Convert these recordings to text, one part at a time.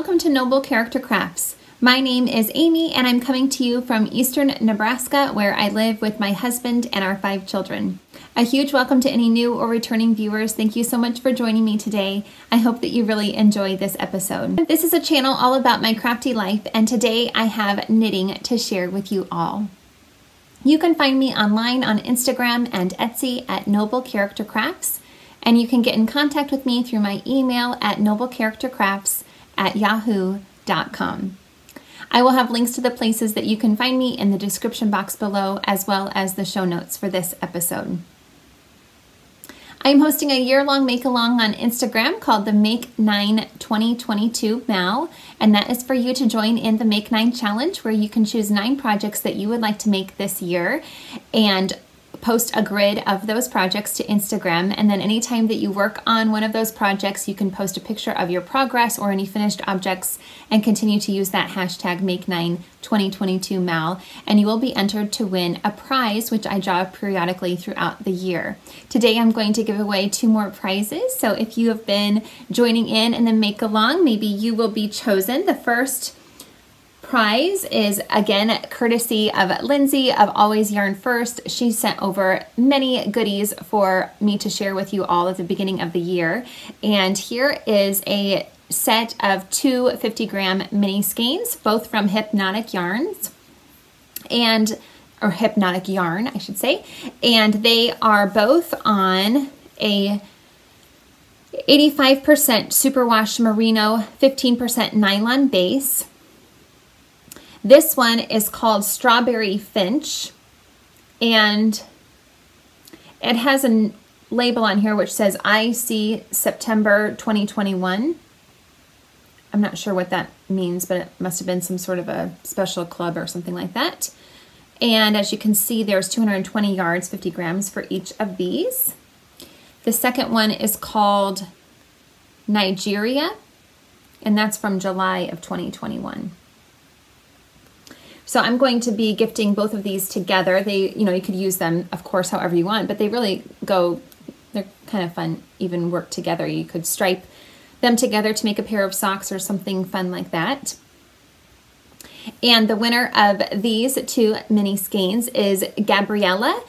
welcome to Noble Character Crafts. My name is Amy and I'm coming to you from eastern Nebraska where I live with my husband and our five children. A huge welcome to any new or returning viewers. Thank you so much for joining me today. I hope that you really enjoy this episode. This is a channel all about my crafty life and today I have knitting to share with you all. You can find me online on Instagram and Etsy at Noble Character Crafts and you can get in contact with me through my email at noblecharactercrafts at yahoo.com. I will have links to the places that you can find me in the description box below, as well as the show notes for this episode. I'm hosting a year-long make-along on Instagram called the Make 9 2022 MAL, and that is for you to join in the Make 9 Challenge where you can choose nine projects that you would like to make this year and post a grid of those projects to Instagram. And then anytime that you work on one of those projects, you can post a picture of your progress or any finished objects and continue to use that hashtag Make92022Mal. And you will be entered to win a prize, which I draw periodically throughout the year. Today, I'm going to give away two more prizes. So if you have been joining in in the make along, maybe you will be chosen. The first prize is again courtesy of Lindsay of Always Yarn First. She sent over many goodies for me to share with you all at the beginning of the year. And here is a set of two 50 gram mini skeins, both from Hypnotic Yarns and or Hypnotic Yarn, I should say. And they are both on a 85% superwash merino, 15% nylon base. This one is called Strawberry Finch, and it has a label on here which says IC September 2021. I'm not sure what that means, but it must have been some sort of a special club or something like that. And as you can see, there's 220 yards, 50 grams for each of these. The second one is called Nigeria, and that's from July of 2021. So I'm going to be gifting both of these together. They, you know, you could use them, of course, however you want, but they really go, they're kind of fun, even work together. You could stripe them together to make a pair of socks or something fun like that. And the winner of these two mini skeins is Gabriella,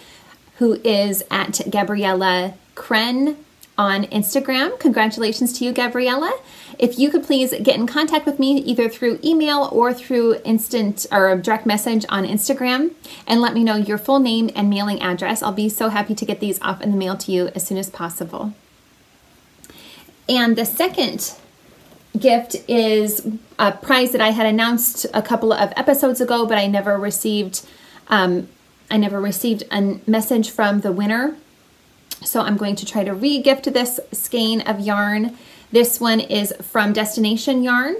who is at Gabriella Kren on Instagram. Congratulations to you, Gabriella. If you could please get in contact with me either through email or through instant or direct message on Instagram and let me know your full name and mailing address. I'll be so happy to get these off in the mail to you as soon as possible. And the second gift is a prize that I had announced a couple of episodes ago, but I never received um, I never received a message from the winner. So I'm going to try to re-gift this skein of yarn this one is from Destination Yarn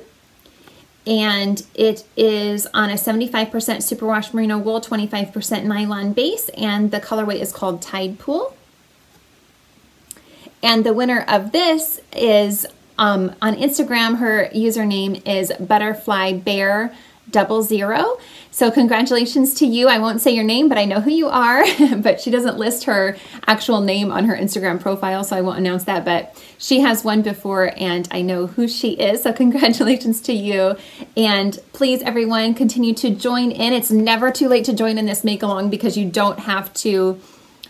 and it is on a 75% superwash merino wool, 25% nylon base, and the colorway is called Tide Pool. And the winner of this is um, on Instagram, her username is Butterfly Bear double zero. So congratulations to you. I won't say your name, but I know who you are, but she doesn't list her actual name on her Instagram profile, so I won't announce that, but she has one before and I know who she is. So congratulations to you. And please everyone continue to join in. It's never too late to join in this make along because you don't have to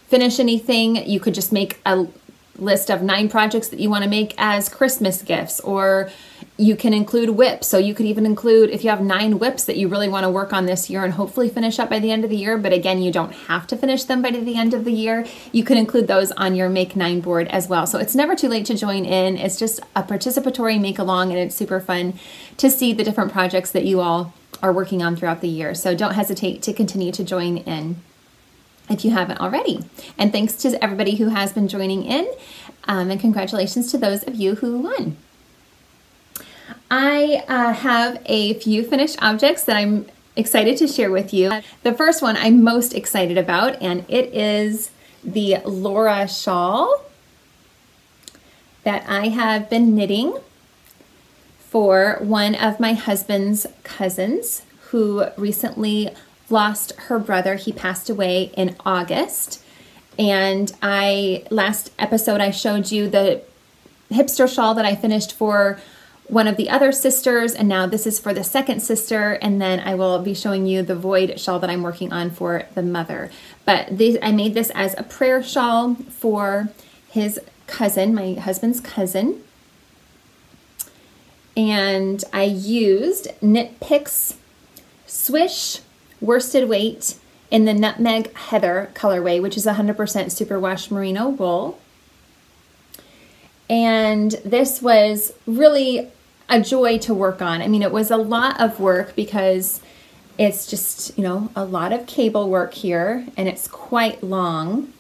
finish anything. You could just make a list of nine projects that you want to make as Christmas gifts or you can include WIPs. So you could even include if you have nine WIPs that you really want to work on this year and hopefully finish up by the end of the year. But again, you don't have to finish them by the end of the year. You can include those on your Make Nine board as well. So it's never too late to join in. It's just a participatory make along and it's super fun to see the different projects that you all are working on throughout the year. So don't hesitate to continue to join in if you haven't already. And thanks to everybody who has been joining in, um, and congratulations to those of you who won. I uh, have a few finished objects that I'm excited to share with you. The first one I'm most excited about, and it is the Laura shawl that I have been knitting for one of my husband's cousins who recently lost her brother. He passed away in August. And I, last episode, I showed you the hipster shawl that I finished for one of the other sisters, and now this is for the second sister, and then I will be showing you the void shawl that I'm working on for the mother. But these, I made this as a prayer shawl for his cousin, my husband's cousin. And I used Knit Picks Swish worsted weight in the Nutmeg Heather colorway, which is 100% superwash merino wool. And this was really a joy to work on. I mean, it was a lot of work because it's just, you know, a lot of cable work here and it's quite long.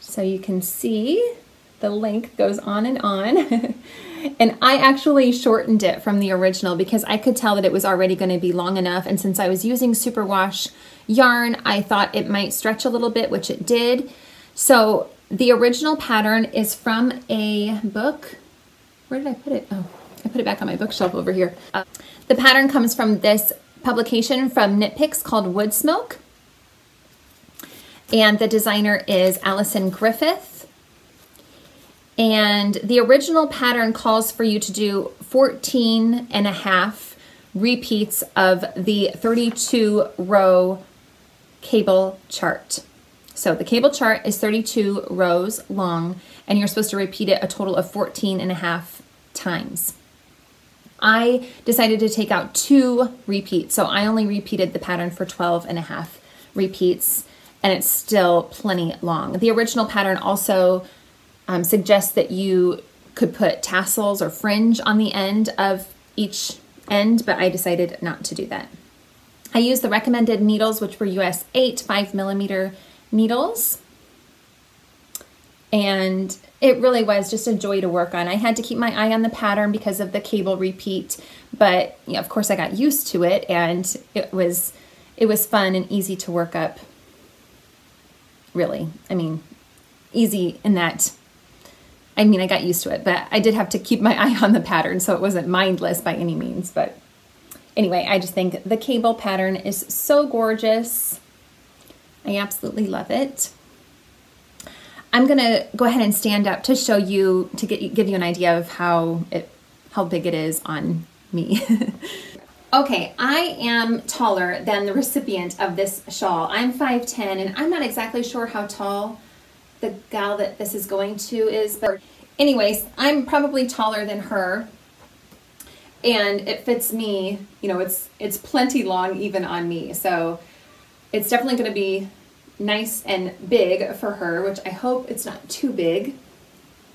So you can see the length goes on and on. and I actually shortened it from the original because I could tell that it was already going to be long enough. And since I was using superwash yarn, I thought it might stretch a little bit, which it did. So the original pattern is from a book. Where did I put it? Oh, I put it back on my bookshelf over here. Uh, the pattern comes from this publication from Knit Picks called Wood Smoke. And the designer is Allison Griffith. And the original pattern calls for you to do 14 and a half repeats of the 32 row cable chart. So the cable chart is 32 rows long and you're supposed to repeat it a total of 14 and a half times. I decided to take out two repeats. So I only repeated the pattern for 12 and a half repeats and it's still plenty long. The original pattern also um, suggests that you could put tassels or fringe on the end of each end, but I decided not to do that. I used the recommended needles, which were US 8 5 millimeter needles. And it really was just a joy to work on. I had to keep my eye on the pattern because of the cable repeat, but you know, of course I got used to it and it was it was fun and easy to work up. Really. I mean, easy in that I mean, I got used to it, but I did have to keep my eye on the pattern, so it wasn't mindless by any means. But anyway, I just think the cable pattern is so gorgeous. I absolutely love it. I'm gonna go ahead and stand up to show you, to get give you an idea of how it, how big it is on me. okay, I am taller than the recipient of this shawl. I'm 5'10", and I'm not exactly sure how tall the gal that this is going to is. But anyways, I'm probably taller than her and it fits me, you know, it's, it's plenty long even on me. So it's definitely to be nice and big for her, which I hope it's not too big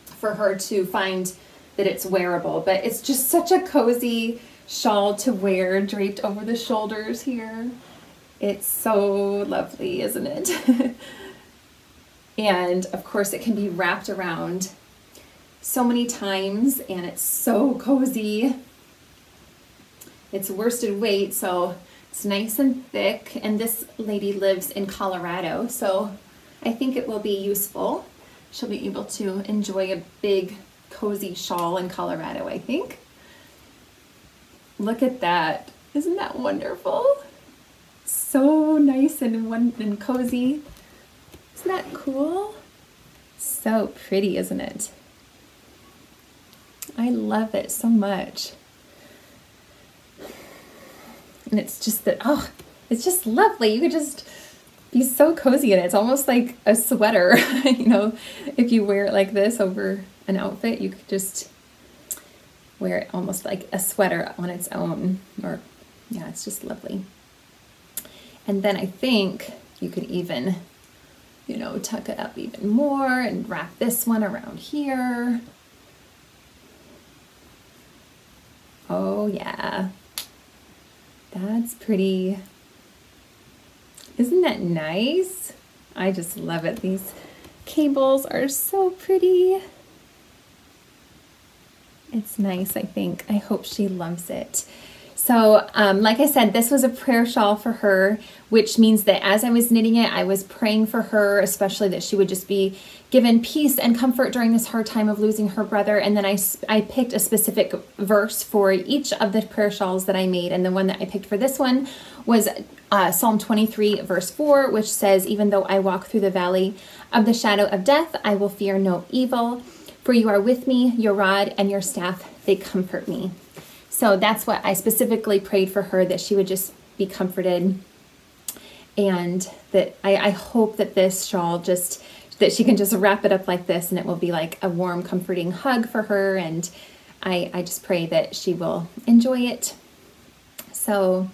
for her to find that it's wearable, but it's just such a cozy shawl to wear draped over the shoulders here. It's so lovely, isn't it? And of course it can be wrapped around so many times and it's so cozy. It's worsted weight, so it's nice and thick. And this lady lives in Colorado, so I think it will be useful. She'll be able to enjoy a big cozy shawl in Colorado, I think. Look at that. Isn't that wonderful? So nice and, one and cozy. Isn't that cool? So pretty, isn't it? I love it so much. And it's just that, oh, it's just lovely. You could just be so cozy in it. It's almost like a sweater, you know, if you wear it like this over an outfit, you could just wear it almost like a sweater on its own. Or, yeah, it's just lovely. And then I think you could even you know, tuck it up even more and wrap this one around here. Oh yeah, that's pretty. Isn't that nice? I just love it. These cables are so pretty. It's nice, I think. I hope she loves it. So, um, like I said, this was a prayer shawl for her, which means that as I was knitting it, I was praying for her, especially that she would just be given peace and comfort during this hard time of losing her brother. And then I, I picked a specific verse for each of the prayer shawls that I made. And the one that I picked for this one was uh, Psalm 23, verse 4, which says, Even though I walk through the valley of the shadow of death, I will fear no evil For you are with me, your rod and your staff, they comfort me. So that's what I specifically prayed for her that she would just be comforted and that I, I hope that this shawl just that she can just wrap it up like this and it will be like a warm comforting hug for her and I, I just pray that she will enjoy it so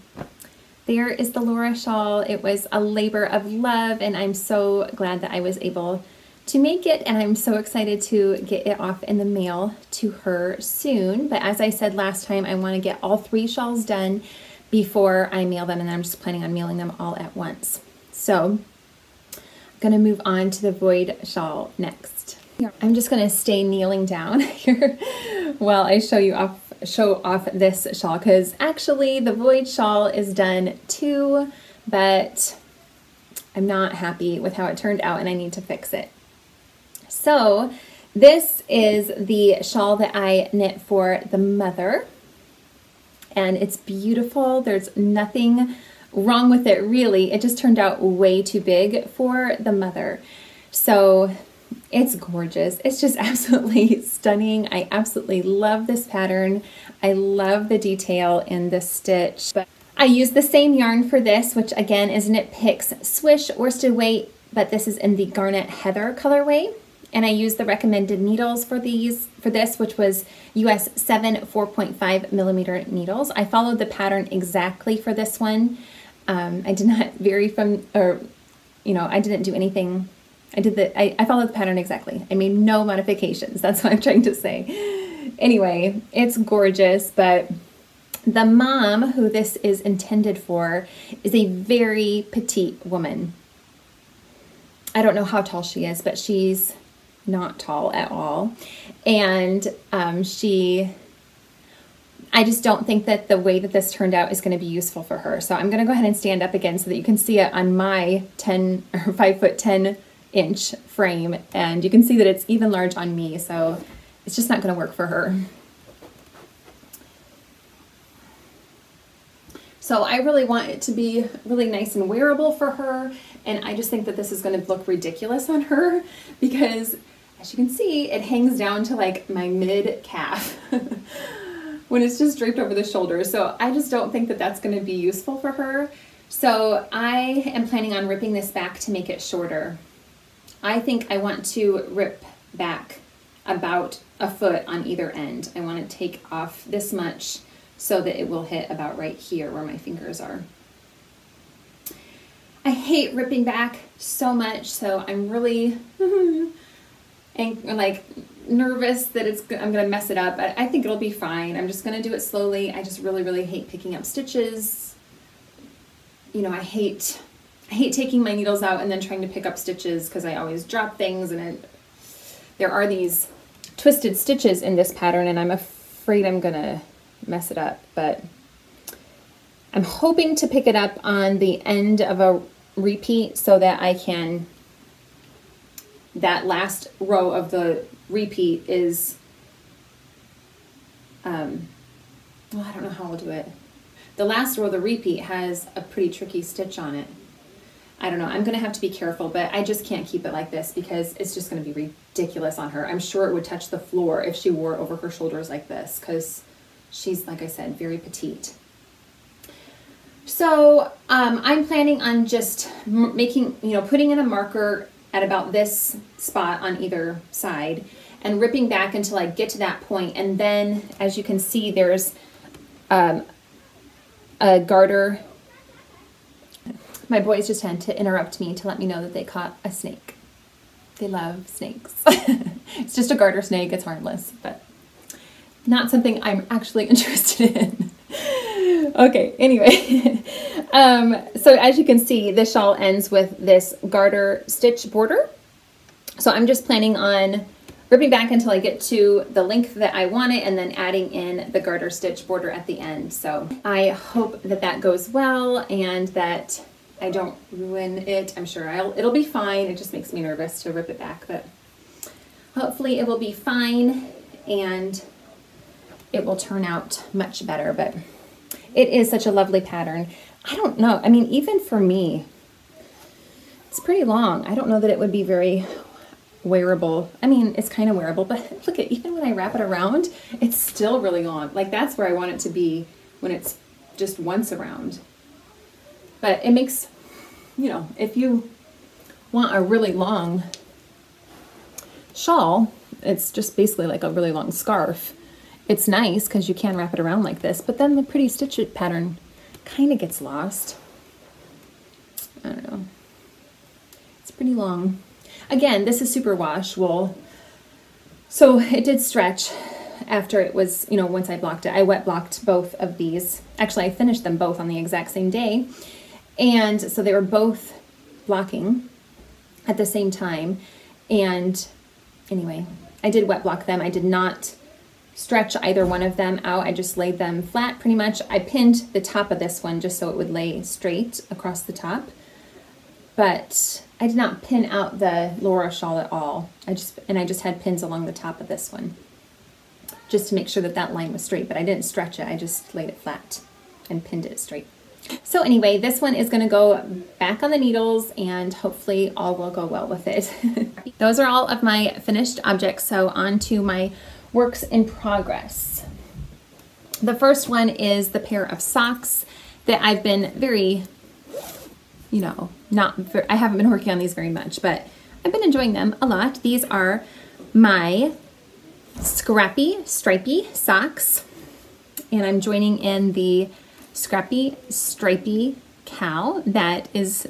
there is the Laura shawl. It was a labor of love, and I'm so glad that I was able to make it, and I'm so excited to get it off in the mail to her soon. But as I said last time, I want to get all three shawls done before I mail them, and I'm just planning on mailing them all at once. So To move on to the void shawl next. I'm just to stay kneeling down here while I show you off show off this shawl because actually the void shawl is done too, but I'm not happy with how it turned out and I need to fix it. So this is the shawl that I knit for the mother and it's beautiful. There's nothing wrong with it really. It just turned out way too big for the mother. So it's gorgeous. It's just absolutely stunning. I absolutely love this pattern. I love the detail in the stitch. But I use the same yarn for this, which again is Knit Picks Swish worsted weight, but this is in the Garnet Heather colorway. And I use the recommended needles for these, for this, which was US 7 4.5 millimeter needles. I followed the pattern exactly for this one. Um, I did not vary from, or, you know, I didn't do anything I did the, I, I followed the pattern exactly. I made no modifications. That's what I'm trying to say. Anyway, it's gorgeous, but the mom who this is intended for is a very petite woman. I don't know how tall she is, but she's not tall at all. And um, she, I just don't think that the way that this turned out is going to be useful for her. So I'm going to go ahead and stand up again so that you can see it on my 10 or 5 foot 10 inch frame and you can see that it's even large on me so it's just not going to work for her. So I really want it to be really nice and wearable for her and I just think that this is going to look ridiculous on her because as you can see it hangs down to like my mid calf when it's just draped over the shoulders so I just don't think that that's going to be useful for her. So I am planning on ripping this back to make it shorter. I think I want to rip back about a foot on either end. I want to take off this much so that it will hit about right here where my fingers are. I hate ripping back so much, so I'm really and like nervous that it's I'm gonna mess it up. But I think it'll be fine. I'm just gonna do it slowly. I just really, really hate picking up stitches. You know, I hate I hate taking my needles out and then trying to pick up stitches because I always drop things and it, there are these twisted stitches in this pattern and I'm afraid I'm gonna mess it up but I'm hoping to pick it up on the end of a repeat so that I can that last row of the repeat is um, well I don't know how I'll do it the last row the repeat has a pretty tricky stitch on it I don't know. I'm to have to be careful, but I just can't keep it like this because it's just to be ridiculous on her. I'm sure it would touch the floor if she wore it over her shoulders like this because she's, like I said, very petite. So um, I'm planning on just making, you know, putting in a marker at about this spot on either side and ripping back until I get to that point. And then, as you can see, there's um, a garter my boys just had to interrupt me to let me know that they caught a snake. They love snakes. it's just a garter snake, it's harmless, but not something I'm actually interested in. okay, anyway. Um, so as you can see, the shawl ends with this garter stitch border. So I'm just planning on ripping back until I get to the length that I want it and then adding in the garter stitch border at the end. So I hope that that goes well and that I don't ruin it. I'm sure I'll, it'll be fine. It just makes me nervous to rip it back, but hopefully it will be fine and it will turn out much better. But it is such a lovely pattern. I don't know. I mean, even for me, it's pretty long. I don't know that it would be very wearable. I mean, it's kind of wearable, but look at even when I wrap it around, it's still really long. Like that's where I want it to be when it's just once around. But it makes, you know, if you want a really long shawl, it's just basically like a really long scarf. It's nice because you can wrap it around like this, but then the pretty stitch pattern kind of gets lost. I don't know. It's pretty long. Again, this is super wash wool. So it did stretch after it was, you know, once I blocked it. I wet blocked both of these. Actually, I finished them both on the exact same day. And so they were both blocking at the same time. And anyway, I did wet block them. I did not stretch either one of them out. I just laid them flat pretty much. I pinned the top of this one just so it would lay straight across the top. But I did not pin out the Laura shawl at all. I just And I just had pins along the top of this one just to make sure that that line was straight. But I didn't stretch it. I just laid it flat and pinned it straight. So anyway, this one is gonna go back on the needles and hopefully all will go well with it. Those are all of my finished objects. So on to my works in progress. The first one is the pair of socks that I've been very, you know, not, I haven't been working on these very much, but I've been enjoying them a lot. These are my scrappy stripy socks and I'm joining in the scrappy stripy KAL that is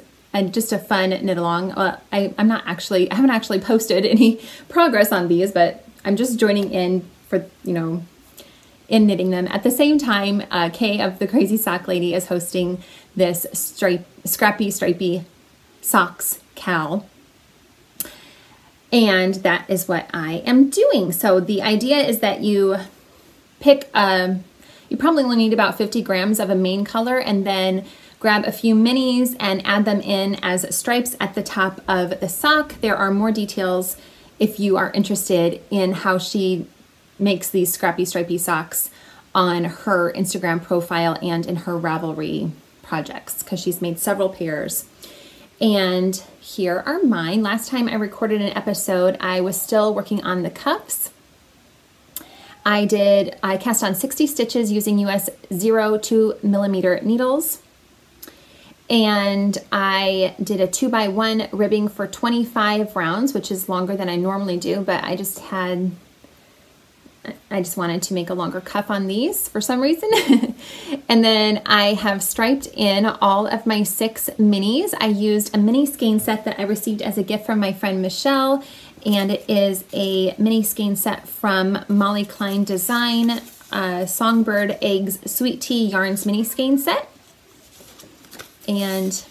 just a fun knit along. I, I'm not actually, I haven't actually posted any progress on these, but I'm just joining in for, you know, in knitting them. At the same time, uh, Kay of the Crazy Sock Lady is hosting this stripe, scrappy, stripy socks KAL. And that is what I am doing. So the idea is that you pick a, um, you probably only need about 50 grams of a main color and then grab a few minis and add them in as stripes at the top of the sock. There are more details if you are interested in how she makes these scrappy stripy socks on her Instagram profile and in her Ravelry projects because she's made several pairs. And here are mine. Last time I recorded an episode, I was still working on the cuffs. I did, I cast on 60 stitches using US 0 2 millimeter needles. And I did a two by one ribbing for 25 rounds, which is longer than I normally do, but I just had I just wanted to make a longer cuff on these for some reason. and then I have striped in all of my six minis. I used a mini skein set that I received as a gift from my friend Michelle. And it is a mini skein set from Molly Klein Design uh, Songbird Eggs Sweet Tea Yarns mini skein set. And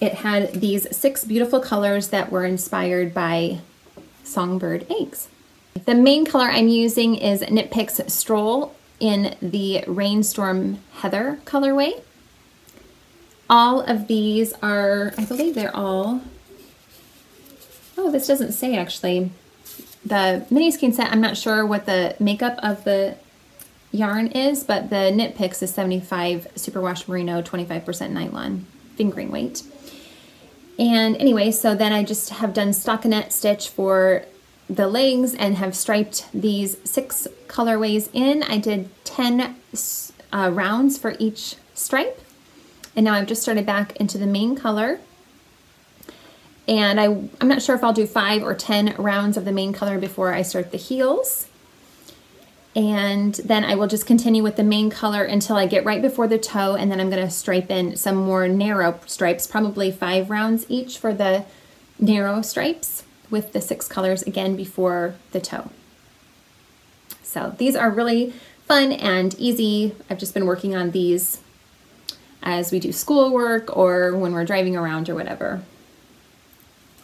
it had these six beautiful colors that were inspired by songbird eggs. The main color I'm using is Knit Picks Stroll in the Rainstorm Heather colorway. All of these are, I believe they're all, oh, this doesn't say actually. The mini skein set, I'm not sure what the makeup of the yarn is, but the Knit Picks is 75 superwash merino, 25% nylon fingering weight. And anyway, so then I just have done stockinette stitch for the legs and have striped these six colorways in. I did 10 uh, rounds for each stripe. And now I've just started back into the main color. And I, I'm not sure if I'll do five or 10 rounds of the main color before I start the heels. And then I will just continue with the main color until I get right before the toe. And then I'm gonna stripe in some more narrow stripes, probably five rounds each for the narrow stripes with the six colors again before the toe. So these are really fun and easy. I've just been working on these as we do schoolwork or when we're driving around or whatever.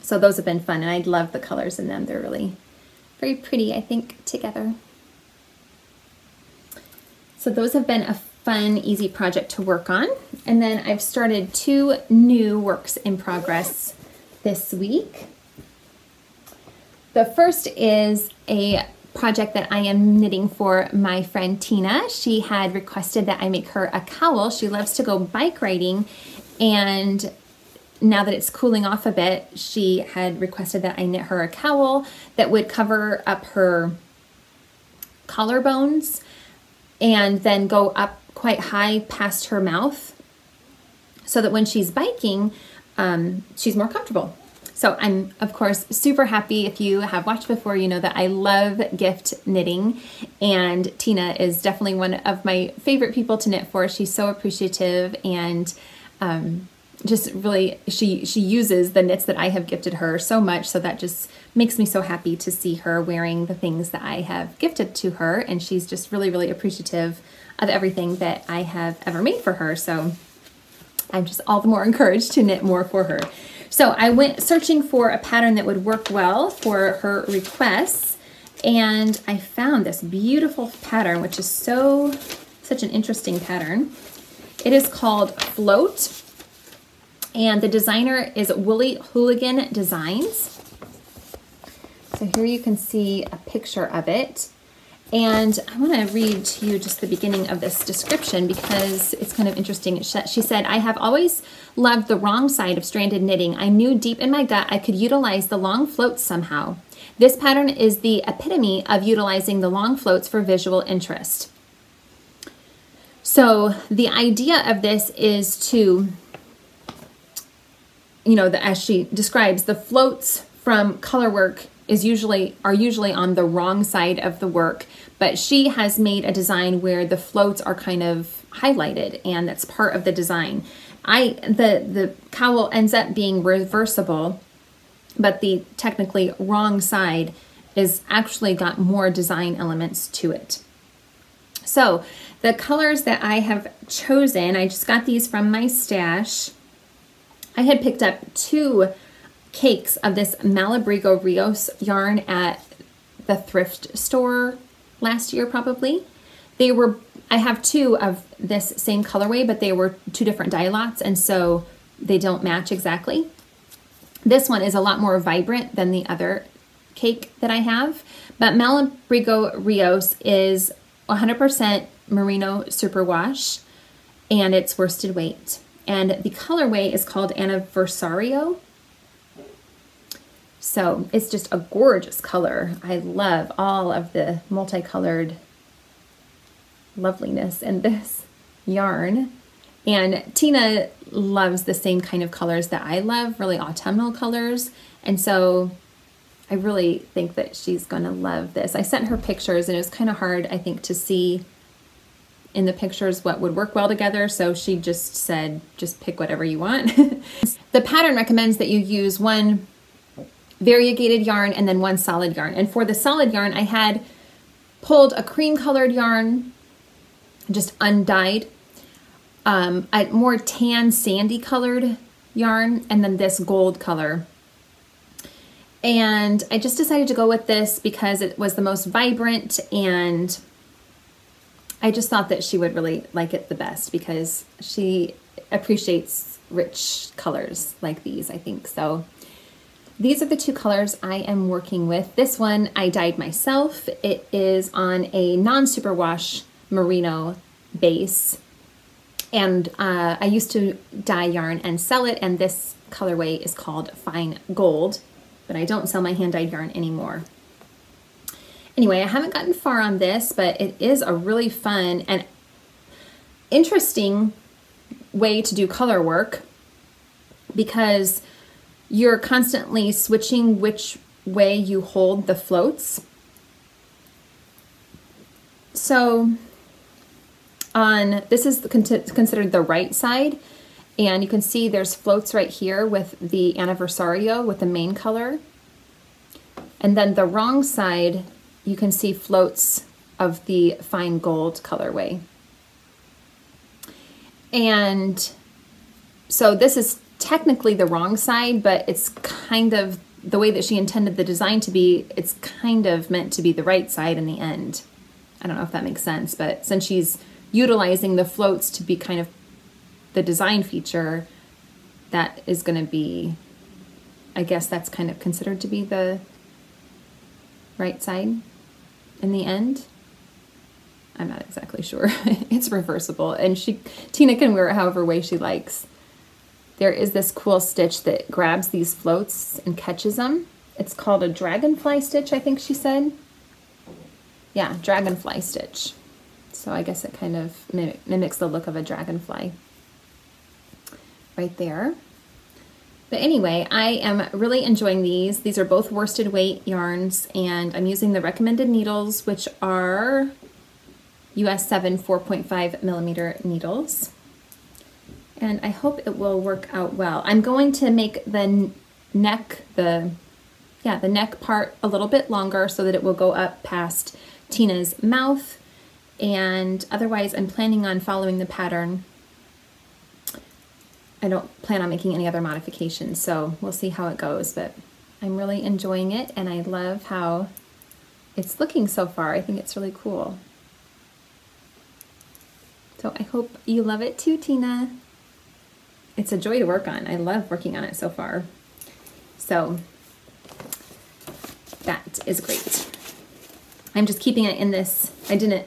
So those have been fun and I love the colors in them. They're really very pretty, I think, together. So those have been a fun, easy project to work on. And then I've started two new works in progress this week. The first is a project that I am knitting for my friend Tina. She had requested that I make her a cowl. She loves to go bike riding and now that it's cooling off a bit, she had requested that I knit her a cowl that would cover up her collarbones and then go up quite high past her mouth so that when she's biking, um, she's more comfortable. So I'm, of course, super happy. If you have watched before, you know that I love gift knitting, and Tina is definitely one of my favorite people to knit for. She's so appreciative and um, just really she she uses the knits that I have gifted her so much so that just makes me so happy to see her wearing the things that I have gifted to her and she's just really really appreciative of everything that I have ever made for her so I'm just all the more encouraged to knit more for her. So I went searching for a pattern that would work well for her requests and I found this beautiful pattern which is so such an interesting pattern. It is called Float and the designer is Woolly Hooligan Designs. So here you can see a picture of it. And I want to read to you just the beginning of this description because it's kind of interesting. She said, I have always loved the wrong side of stranded knitting. I knew deep in my gut I could utilize the long floats somehow. This pattern is the epitome of utilizing the long floats for visual interest. So the idea of this is to you know, the, as she describes, the floats from color work is usually are usually on the wrong side of the work, but she has made a design where the floats are kind of highlighted and that's part of the design. I the the cowl ends up being reversible, but the technically wrong side is actually got more design elements to it. So the colors that I have chosen, I just got these from my stash. I had picked up two cakes of this Malabrigo Rios yarn at the thrift store last year probably. They were, I have two of this same colorway, but they were two different dye lots and so they don't match exactly. This one is a lot more vibrant than the other cake that I have, but Malabrigo Rios is 100% merino superwash and it's worsted weight and the colorway is called Anniversario. So it's just a gorgeous color. I love all of the multicolored loveliness in this yarn. And Tina loves the same kind of colors that I love, really autumnal colors. And so I really think that she's going to love this. I sent her pictures and it was kind of hard, I think, to see in the pictures what would work well together, so she just said, just pick whatever you want. the pattern recommends that you use one variegated yarn and then one solid yarn. And for the solid yarn, I had pulled a cream colored yarn, just undyed, um, a more tan sandy colored yarn, and then this gold color. And I just decided to go with this because it was the most vibrant and I just thought that she would really like it the best because she appreciates rich colors like these, I think. So these are the two colors I am working with. This one I dyed myself. It is on a non-superwash merino base. And uh, I used to dye yarn and sell it, and this colorway is called Fine Gold, but I don't sell my hand-dyed yarn anymore. Anyway, I haven't gotten far on this, but it is a really fun and interesting way to do color work because you're constantly switching which way you hold the floats. So on, this is considered the right side, and you can see there's floats right here with the Anniversario with the main color. And then the wrong side you can see floats of the fine gold colorway. And so this is technically the wrong side, but it's kind of the way that she intended the design to be, it's kind of meant to be the right side in the end. I don't know if that makes sense, but since she's utilizing the floats to be kind of the design feature, that is going to be, I guess that's kind of considered to be the right side in the end. I'm not exactly sure. it's reversible and she Tina can wear it however way she likes. there is this cool stitch that grabs these floats and catches them. It's called a dragonfly stitch, I think she said. Yeah, dragonfly stitch. So I guess it kind of mimics the look of a dragonfly right there. But anyway, I am really enjoying these. These are both worsted weight yarns and I'm using the recommended needles, which are US 7 4.5 millimeter needles. And I hope it will work out well. I'm going to make the neck, the, yeah, the neck part a little bit longer so that it will go up past Tina's mouth. And otherwise I'm planning on following the pattern I don't plan on making any other modifications, so we'll see how it goes, but I'm really enjoying it and I love how it's looking so far. I think it's really cool. So I hope you love it too, Tina. It's a joy to work on. I love working on it so far. So that is great. I'm just keeping it in this, I didn't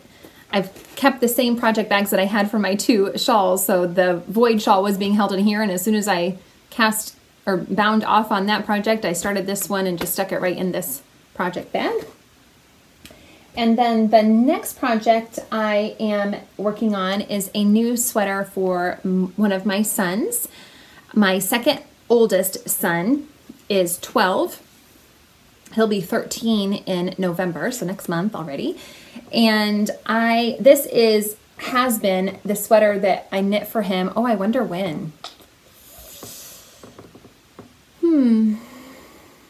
I've kept the same project bags that I had for my two shawls. So the void shawl was being held in here. And as soon as I cast or bound off on that project, I started this one and just stuck it right in this project bag. And then the next project I am working on is a new sweater for one of my sons. My second oldest son is 12. He'll be 13 in November, so next month already. And I, this is, has been the sweater that I knit for him. Oh, I wonder when. Hmm.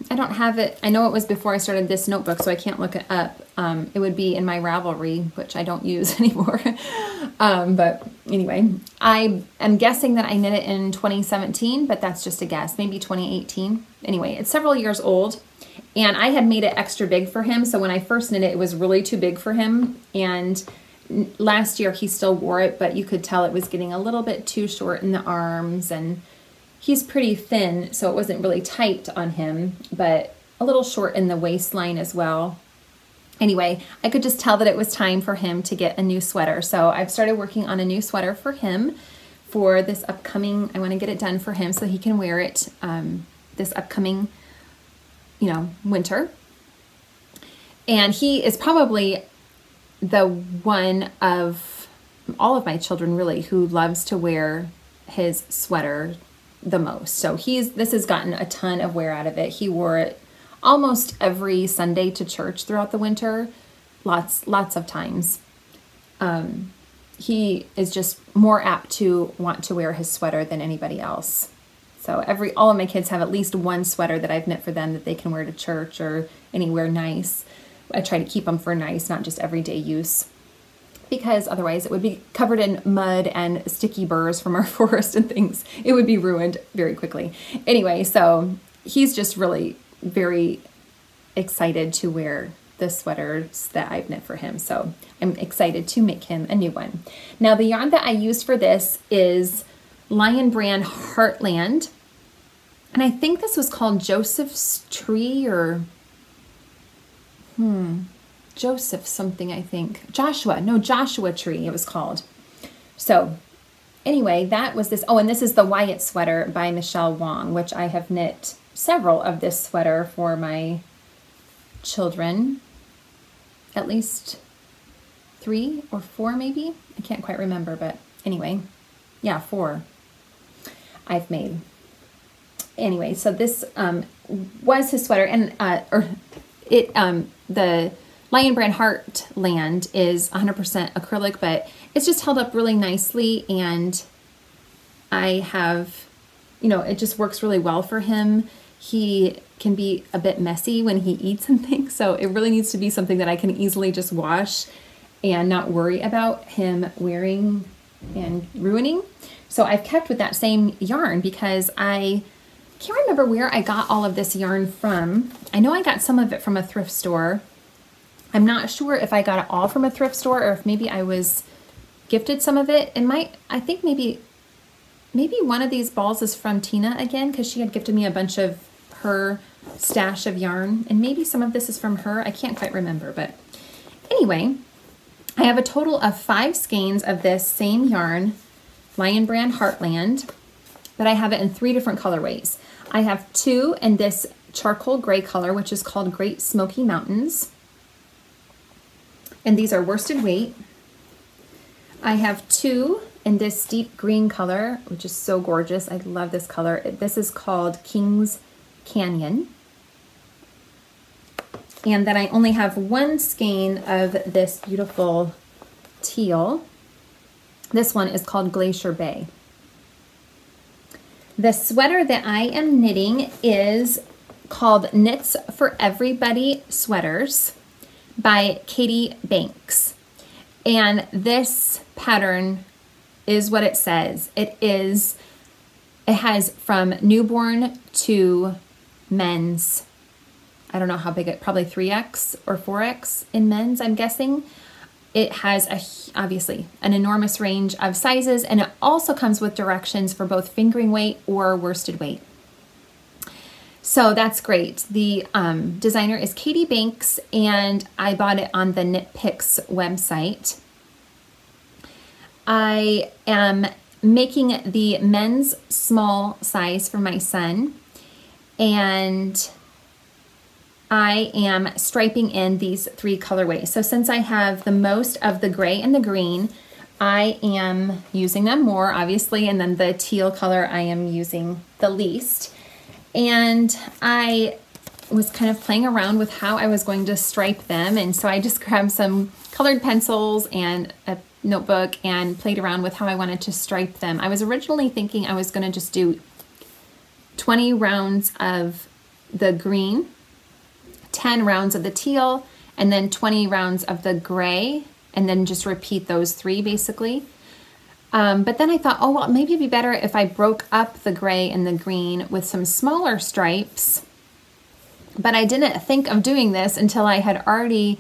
I don't have it. I know it was before I started this notebook, so I can't look it up. Um, it would be in my Ravelry, which I don't use anymore. um, but anyway, I am guessing that I knit it in 2017, but that's just a guess. Maybe 2018. Anyway, it's several years old. And I had made it extra big for him. So when I first knit it, it was really too big for him. And last year he still wore it, but you could tell it was getting a little bit too short in the arms. And he's pretty thin, so it wasn't really tight on him, but a little short in the waistline as well. Anyway, I could just tell that it was time for him to get a new sweater. So I've started working on a new sweater for him for this upcoming, I want to get it done for him so he can wear it um, this upcoming you know, winter. And he is probably the one of all of my children really who loves to wear his sweater the most. So he's this has gotten a ton of wear out of it. He wore it almost every Sunday to church throughout the winter, lots lots of times. Um, he is just more apt to want to wear his sweater than anybody else. So every all of my kids have at least one sweater that I've knit for them that they can wear to church or anywhere nice. I try to keep them for nice, not just everyday use. Because otherwise it would be covered in mud and sticky burrs from our forest and things. It would be ruined very quickly. Anyway, so he's just really very excited to wear the sweaters that I've knit for him. So I'm excited to make him a new one. Now the yarn that I used for this is Lion Brand Heartland. And I think this was called Joseph's Tree or, hmm, Joseph something, I think. Joshua, no, Joshua Tree it was called. So anyway, that was this. Oh, and this is the Wyatt sweater by Michelle Wang, which I have knit several of this sweater for my children. At least three or four maybe. I can't quite remember, but anyway, yeah, four I've made anyway, so this um, was his sweater, and uh, or it um, the Lion Brand Heartland is 100% acrylic, but it's just held up really nicely, and I have, you know, it just works really well for him. He can be a bit messy when he eats and things, so it really needs to be something that I can easily just wash and not worry about him wearing and ruining. So I've kept with that same yarn because I can't remember where I got all of this yarn from. I know I got some of it from a thrift store. I'm not sure if I got it all from a thrift store or if maybe I was gifted some of it. It might, I think maybe, maybe one of these balls is from Tina again because she had gifted me a bunch of her stash of yarn and maybe some of this is from her. I can't quite remember, but anyway, I have a total of five skeins of this same yarn, Lion Brand Heartland. But I have it in three different colorways. I have two in this charcoal gray color, which is called Great Smoky Mountains. And these are worsted weight. I have two in this deep green color, which is so gorgeous. I love this color. This is called King's Canyon. And then I only have one skein of this beautiful teal. This one is called Glacier Bay. The sweater that I am knitting is called Knits for Everybody Sweaters by Katie Banks. And this pattern is what it says. It is, it has from newborn to men's. I don't know how big it, probably 3X or 4X in men's, I'm guessing. It has a, obviously an enormous range of sizes and it also comes with directions for both fingering weight or worsted weight. So that's great. The um, designer is Katie Banks and I bought it on the Knit Picks website. I am making the men's small size for my son and I am striping in these three colorways. So since I have the most of the gray and the green, I am using them more obviously and then the teal color I am using the least. And I was kind of playing around with how I was going to stripe them and so I just grabbed some colored pencils and a notebook and played around with how I wanted to stripe them. I was originally thinking I was going to just do 20 rounds of the green, 10 rounds of the teal, and then 20 rounds of the gray, and then just repeat those three basically. Um, but then I thought, oh, well, maybe it'd be better if I broke up the gray and the green with some smaller stripes. But I didn't think of doing this until I had already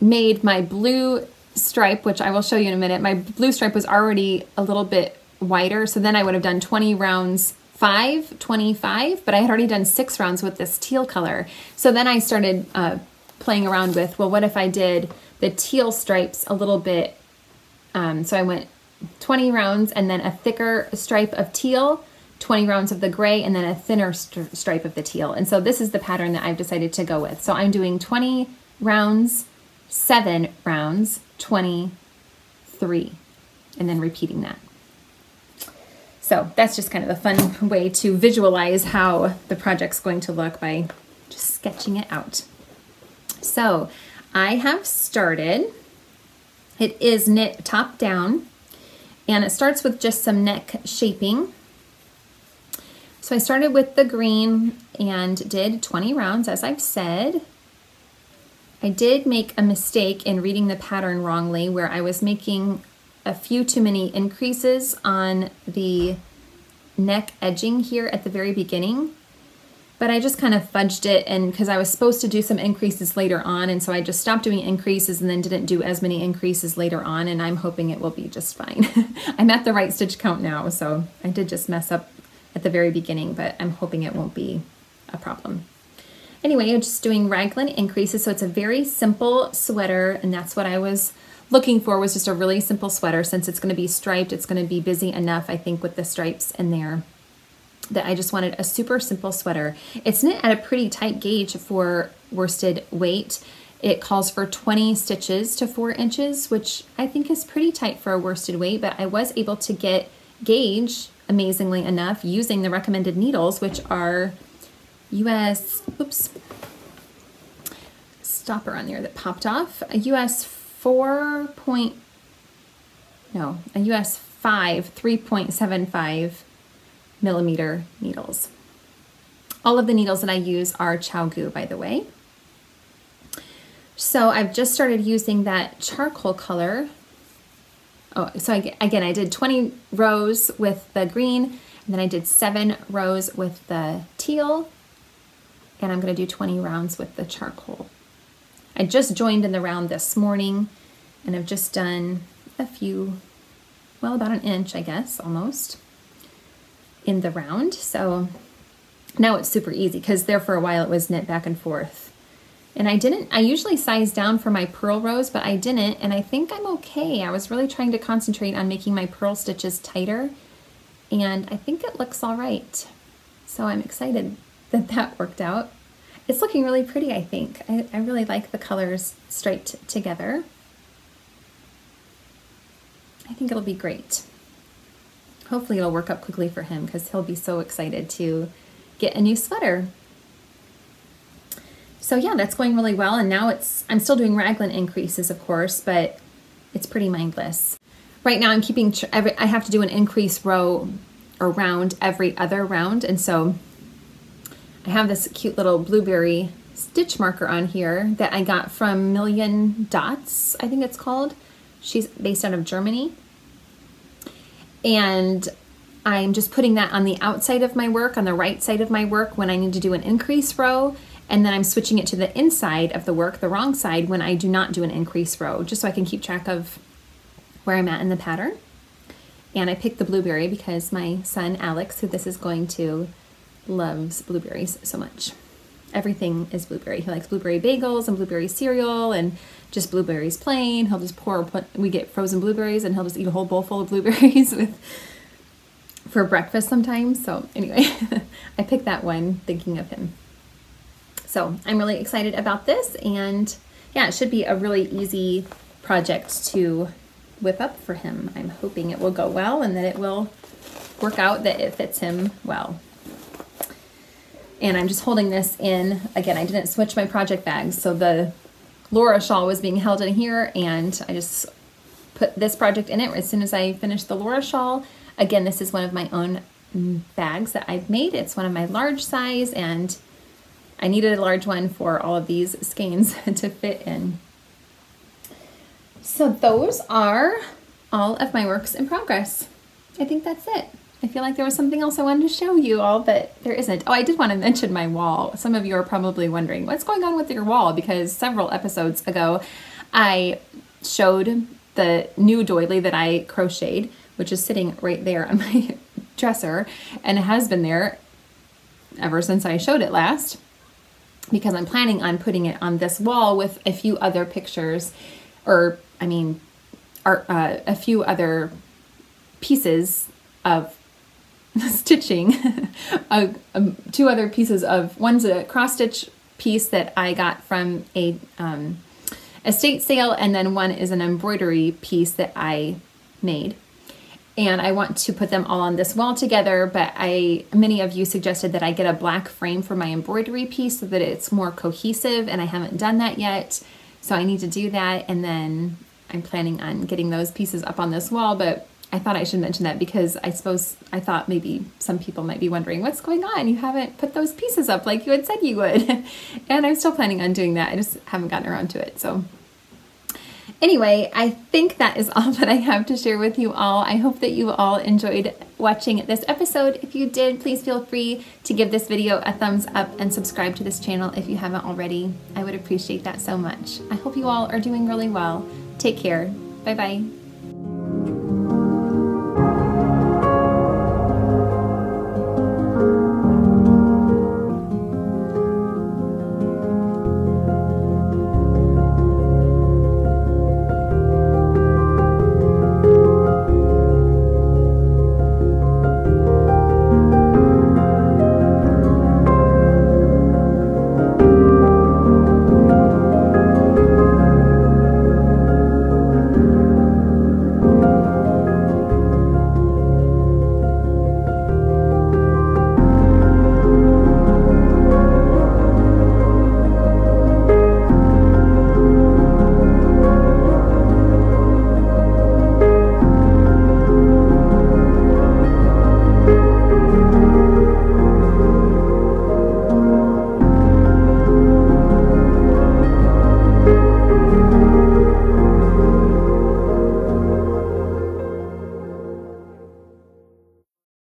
made my blue stripe, which I will show you in a minute, my blue stripe was already a little bit wider. So then I would have done 20 rounds, five, 25, but I had already done six rounds with this teal color. So then I started uh, playing around with, well, what if I did the teal stripes a little bit? Um, so I went 20 rounds and then a thicker stripe of teal, 20 rounds of the gray, and then a thinner st stripe of the teal. And so this is the pattern that I've decided to go with. So I'm doing 20 rounds, seven rounds, 23, and then repeating that. So that's just kind of a fun way to visualize how the project's going to look by just sketching it out. So I have started, it is knit top down, and it starts with just some neck shaping. So I started with the green and did 20 rounds, as I've said. I did make a mistake in reading the pattern wrongly where I was making a few too many increases on the neck edging here at the very beginning. But I just kind of fudged it and because I was supposed to do some increases later on and so I just stopped doing increases and then didn't do as many increases later on and I'm hoping it will be just fine. I'm at the right stitch count now so I did just mess up at the very beginning but I'm hoping it won't be a problem. Anyway, I'm just doing raglan increases, so it's a very simple sweater, and that's what I was looking for was just a really simple sweater. Since it's gonna be striped, it's gonna be busy enough, I think, with the stripes in there that I just wanted a super simple sweater. It's knit at a pretty tight gauge for worsted weight. It calls for 20 stitches to four inches, which I think is pretty tight for a worsted weight, but I was able to get gauge, amazingly enough, using the recommended needles, which are US, oops, stopper on there that popped off, a US 4 point, no, a US 5 3.75 millimeter needles. All of the needles that I use are ChiaoGoo, by the way. So I've just started using that charcoal color. Oh, so I, again, I did 20 rows with the green, and then I did seven rows with the teal, and I'm gonna do 20 rounds with the charcoal. I just joined in the round this morning and I've just done a few, well, about an inch, I guess, almost, in the round. So now it's super easy because there for a while it was knit back and forth. And I didn't, I usually size down for my purl rows, but I didn't, and I think I'm okay. I was really trying to concentrate on making my purl stitches tighter and I think it looks all right. So I'm excited that that worked out. It's looking really pretty, I think. I, I really like the colors striped together. I think it'll be great. Hopefully it'll work up quickly for him because he'll be so excited to get a new sweater. So yeah, that's going really well. And now it's, I'm still doing raglan increases, of course, but it's pretty mindless. Right now I'm keeping, every, I have to do an increase row or round every other round. And so I have this cute little blueberry stitch marker on here that I got from Million Dots, I think it's called. She's based out of Germany. And I'm just putting that on the outside of my work, on the right side of my work when I need to do an increase row. And then I'm switching it to the inside of the work, the wrong side, when I do not do an increase row, just so I can keep track of where I'm at in the pattern. And I picked the blueberry because my son Alex, who this is going to, loves blueberries so much. Everything is blueberry. He likes blueberry bagels and blueberry cereal and just blueberries plain. He'll just pour, put, we get frozen blueberries and he'll just eat a whole bowl full of blueberries with for breakfast sometimes. So anyway, I picked that one thinking of him. So I'm really excited about this and yeah, it should be a really easy project to whip up for him. I'm hoping it will go well and that it will work out that it fits him well. And I'm just holding this in, again, I didn't switch my project bags. So the Laura shawl was being held in here and I just put this project in it as soon as I finished the Laura shawl. Again, this is one of my own mm, bags that I've made. It's one of my large size and I needed a large one for all of these skeins to fit in. So those are all of my works in progress. I think that's it. I feel like there was something else I wanted to show you all, but there isn't. Oh, I did want to mention my wall. Some of you are probably wondering, what's going on with your wall? Because several episodes ago, I showed the new doily that I crocheted, which is sitting right there on my dresser, and it has been there ever since I showed it last, because I'm planning on putting it on this wall with a few other pictures, or, I mean, art, uh, a few other pieces of stitching two other pieces of one's a cross stitch piece that I got from a um, estate sale and then one is an embroidery piece that I made. And I want to put them all on this wall together but I many of you suggested that I get a black frame for my embroidery piece so that it's more cohesive and I haven't done that yet. So I need to do that and then I'm planning on getting those pieces up on this wall but I thought I should mention that because I suppose I thought maybe some people might be wondering what's going on. You haven't put those pieces up like you had said you would. and I'm still planning on doing that. I just haven't gotten around to it. So anyway, I think that is all that I have to share with you all. I hope that you all enjoyed watching this episode. If you did, please feel free to give this video a thumbs up and subscribe to this channel if you haven't already. I would appreciate that so much. I hope you all are doing really well. Take care. Bye-bye.